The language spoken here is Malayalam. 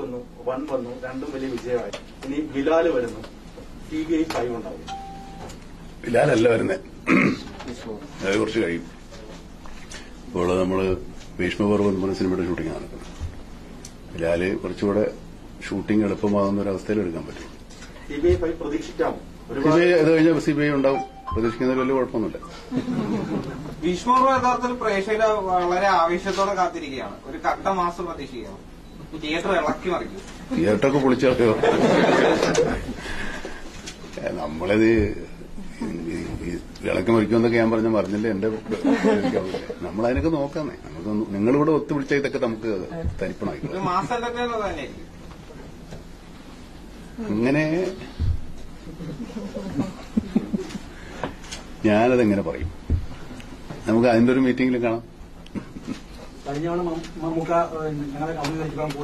വന്നു വൺ വന്നു രണ്ടും വലിയ വിജയമായി. ഇനി ബിലാൽ വരുന്നു. സി ബി ഐ ഫൈവ് ഉണ്ടാവും. ബിലാലല്ല വരുന്നത് അത് കുറച്ച് കഴിയും. ഇപ്പോൾ നമ്മൾ ഭീഷ്മപർവം എന്ന് പറഞ്ഞ സിനിമയുടെ ഷൂട്ടിംഗ് നടക്കുന്നത് ബിലാൽ കുറച്ചുകൂടെ ഷൂട്ടിംഗ് എളുപ്പമാകുന്ന ഒരു അവസ്ഥയിൽ എടുക്കാൻ പറ്റും. സി ബി ഐ ഫൈവ് പ്രതീക്ഷിക്കാം. സി ഒരുപാട് ബി ഐ അത് കഴിഞ്ഞാൽ സി ബി ഐ ഉണ്ടാവും. പ്രതീക്ഷിക്കുന്നതിൽ വലിയ കുഴപ്പമൊന്നുമില്ല. ഭീഷ്മപർവം യഥാർത്ഥത്തിൽ പ്രേക്ഷകരെ വളരെ ആവേശത്തോടെ കാത്തിരിക്കുകയാണ്. ഒരു കട്ട മാസം പ്രതീക്ഷിക്കുകയാണ്. തിയേറ്ററൊക്കെ പൊളിച്ചോ നമ്മളത് വിളക്ക് മറിക്കുമെന്നൊക്കെ ഞാൻ പറഞ്ഞ പറഞ്ഞില്ല എന്റെ നമ്മളതിനൊക്കെ നോക്കാന്നേ നമുക്ക് നിങ്ങളിവിടെ ഒത്തുപിടിച്ച ഇതൊക്കെ നമുക്ക് തന്നെയായിരിക്കും അങ്ങനെ ഞാനതെങ്ങനെ പറയും? നമുക്ക് അതിന്റെ ഒരു മീറ്റിംഗിൽ കാണാം. കഴിഞ്ഞ മമ്മൂക്ക ഞങ്ങളെ അഭിനയിച്ചപ്പോൾ കൂടെ